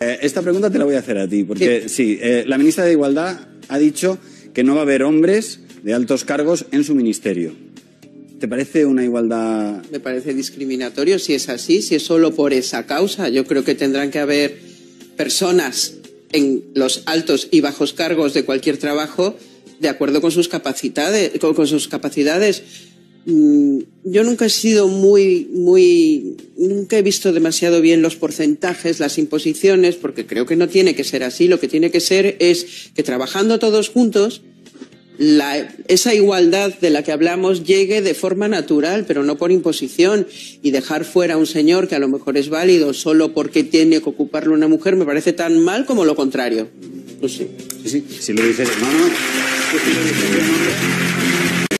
Eh, esta pregunta te la voy a hacer a ti, porque sí, eh, la ministra de Igualdad ha dicho que no va a haber hombres de altos cargos en su ministerio. ¿Te parece una igualdad? Me parece discriminatorio si es así, si es solo por esa causa. Yo creo que tendrán que haber personas en los altos y bajos cargos de cualquier trabajo de acuerdo con sus capacidades. Con, sus capacidades. Mm, yo nunca he sido muy, muy, nunca he visto demasiado bien los porcentajes, las imposiciones, porque creo que no tiene que ser así. Lo que tiene que ser es que trabajando todos juntos esa igualdad de la que hablamos llegue de forma natural, pero no por imposición. Y dejar fuera a un señor que a lo mejor es válido solo porque tiene que ocuparlo una mujer me parece tan mal como lo contrario. No sé. Sí, sí, si lo dices. No, no.